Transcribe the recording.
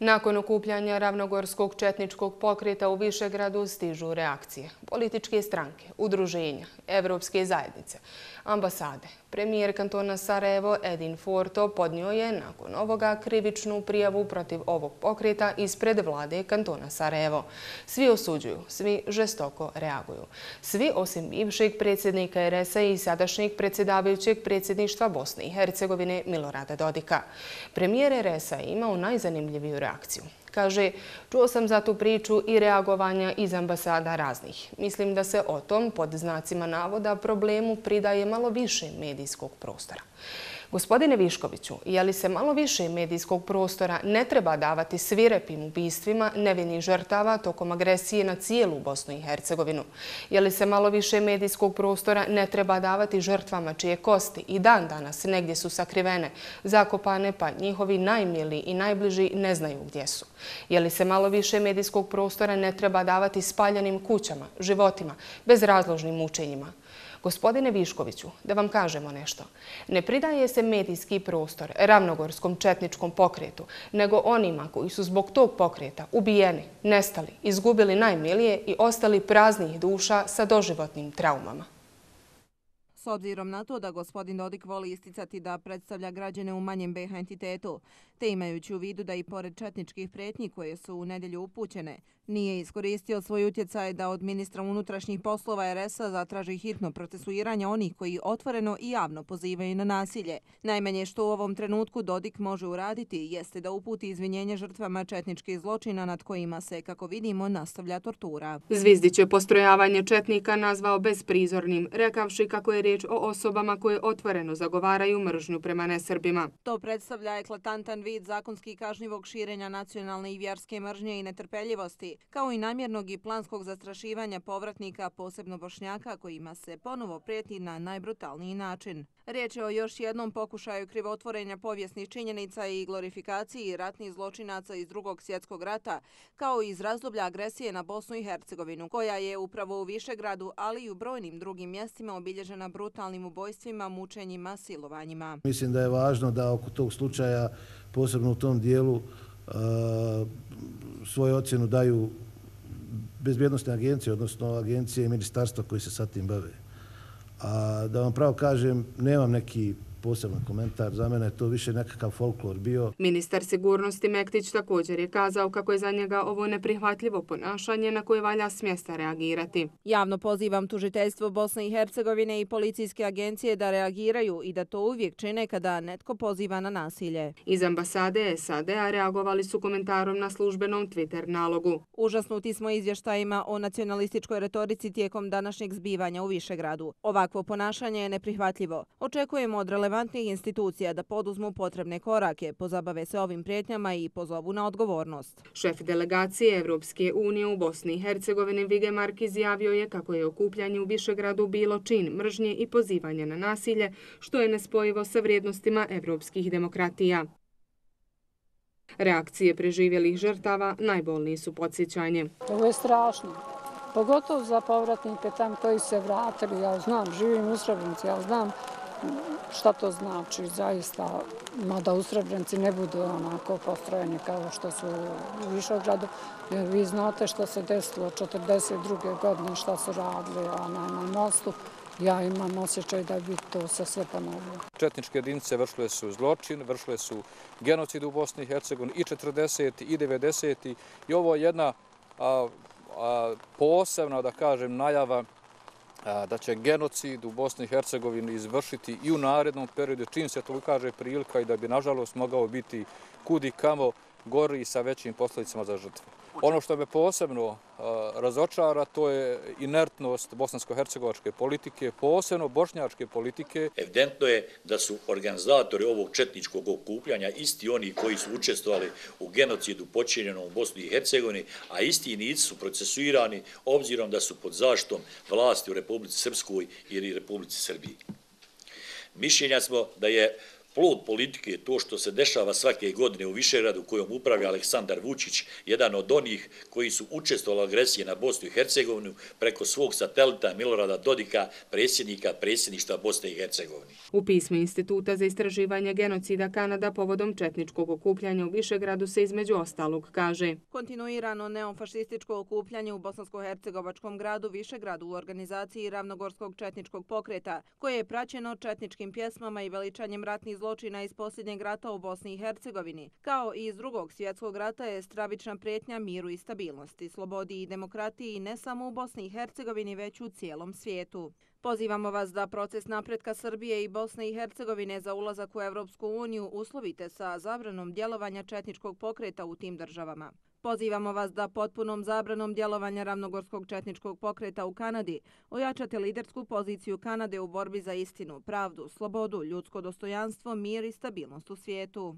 Nakon okupljanja ravnogorskog četničkog pokreta u Višegradu stižu reakcije. Političke stranke, udruženja, evropske zajednice, ambasade. Premijer kantona Sarajevo Edin Forto podnio je nakon ovoga krivičnu prijavu protiv ovog pokreta ispred vlade kantona Sarajevo. Svi osuđuju, svi žestoko reaguju. Svi osim bivšeg predsjednika RS-a i sadašnjeg predsjedavajućeg predsjedništva Bosne i Hercegovine Milorada Dodika. Premijer RS-a imao najzanimljiviju reakciju. Kaže, čuo sam za tu priču i reagovanja iz ambasada raznih. Mislim da se o tom pod znacima navoda problemu pridaje malo više medijskog prostora. Gospodine Viškoviću, je li se malo više medijskog prostora ne treba davati svirepim ubistvima nevinih žrtava tokom agresije na cijelu Bosnu i Hercegovinu? Je li se malo više medijskog prostora ne treba davati žrtvama čije kosti i dan danas negdje su sakrivene, zakopane pa njihovi najmili i najbliži ne znaju gdje su? Je li se malo više medijskog prostora ne treba davati spaljanim kućama, životima, bezrazložnim mučenjima? Gospodine Viškoviću, da vam kažemo nešto. Ne pridaje se medijski prostor ravnogorskom četničkom pokretu, nego onima koji su zbog tog pokreta ubijeni, nestali, izgubili najmilije i ostali praznih duša sa doživotnim traumama. S obzirom na to da gospodin Dodik voli isticati da predstavlja građane u manjem BH entitetu, te imajući u vidu da i pored četničkih pretnji koje su u nedelju upućene, nije iskoristio svoj utjecaj da od ministra unutrašnjih poslova RS-a zatraži hitno procesuiranje onih koji otvoreno i javno pozivaju na nasilje. Najmanje što u ovom trenutku Dodik može uraditi jeste da uputi izvinjenje žrtvama četničkih zločina nad kojima se, kako vidimo, nastavlja tortura. Zvizdić je postrojavanje četnika nazvao bezprizornim, rekavši kako je riječ o osobama koje otvoreno zagovaraju mržnju prema nesrbima. To predstavlja eklatantan vid zakonski kažnjivog širenja nacionalne i vjerske mržnje i netrpeljivosti, kao i namjernog i planskog zastrašivanja povratnika, posebno bošnjaka, kojima se ponovo prijeti na najbrutalniji način. Riječ je o još jednom pokušaju krivotvorenja povijesnih činjenica i glorifikaciji ratnih zločinaca iz drugog svjetskog rata, kao i iz razdoblja agresije na Bosnu i Hercegovinu, koja je upravo u Višegradu, ali i u brojnim drugim mjestima obilježena brutalnim ubojstvima, mučenjima, silovanjima. Mislim da je važno da oko tog slučaja posebno u tom dijelu svoju ocjenu daju bezbjednostne agencije, odnosno agencije i ministarstva koji se sa tim bave. A da vam pravo kažem, nemam neki poseban komentar. Za mene je to više nekakav folklor bio. Ministar sigurnosti Mektić također je kazao kako je za njega ovo neprihvatljivo ponašanje na koje valja smjesta reagirati. Javno pozivam tužiteljstvo Bosne i Hercegovine i policijske agencije da reagiraju i da to uvijek čine kada netko poziva na nasilje. Iz ambasade SAD-a reagovali su komentarom na službenom Twitter nalogu. Užasnuti smo izvještajima o nacionalističkoj retorici tijekom današnjeg zbivanja u Višegradu. Ovakvo ponašanje je neprihvatljivo. Očekujemo od relevantnosti relevantnih institucija da poduzmu potrebne korake, pozabave se ovim prijetnjama i pozovu na odgovornost. Šef delegacije Evropske unije u Bosni i Hercegovini Vige Mark izjavio je kako je okupljanje u Višegradu bilo čin mržnje i pozivanje na nasilje, što je nespojivo sa vrijednostima evropskih demokratija. Reakcije preživjelih žrtava najbolniji su podsjećanje. Ovo je strašno. Pogotovo za povratnike tam koji se vratili. Ja znam, živim u Srebrenici, ja znam šta to znači zaista, mada u Srebrenici ne budu onako postrojeni kao što su u Višogradu. Jer vi znate što se desilo 42. godine, šta su radili na mostu. Ja imam osjećaj da bi to se sve ponovilo. Četničke jedinice vršile su zločin, vršile su genocid u Bosni i Hercegovini i 40. i 90. I ovo je jedna a posebna, da kažem, najava da će genocid u Bosni i Hercegovini izvršiti i u narednom periodu, čim se to ukaže prilika i da bi, nažalost, mogao biti kudi kamo gori sa većim posljedicama za žrtve. Ono što me posebno razočara, to je inertnost bosansko-hercegovačke politike, posebno bošnjačke politike. Evidentno je da su organizatori ovog četničkog okupljanja isti oni koji su učestvovali u genocidu počinjenom u Bosni i Hercegovini, a isti nici su procesuirani obzirom da su pod zaštom vlasti u Republici Srpskoj ili Republici Srbiji. Mišljenja smo da je plod politike, to što se dešava svake godine u Višegradu kojom upravlja Aleksandar Vučić, jedan od onih koji su učestvovali agresije na Bosnu i Hercegovinu preko svog satelita Milorada Dodika, predsjednika predsjedništva Bosne i Hercegovine. U pismu Instituta za istraživanje genocida Kanada povodom četničkog okupljanja u Višegradu se između ostalog kaže. Kontinuirano neofašističko okupljanje u Bosansko-Hercegovačkom gradu Višegradu u organizaciji Ravnogorskog četničkog pokreta, koje je praćeno četničkim pjesmama i veličanjem ratnih zločina iz posljednjeg rata u Bosni i Hercegovini, kao i iz drugog svjetskog rata je stravična prijetnja miru i stabilnosti, slobodi i demokratiji ne samo u Bosni i Hercegovini, već u cijelom svijetu. Pozivamo vas da proces napretka Srbije i Bosne i Hercegovine za ulazak u Evropsku uniju uslovite sa zabranom djelovanja četničkog pokreta u tim državama. Pozivamo vas da potpunom zabranom djelovanja ravnogorskog četničkog pokreta u Kanadi ojačate lidersku poziciju Kanade u borbi za istinu, pravdu, slobodu, ljudsko dostojanstvo, mir i stabilnost u svijetu.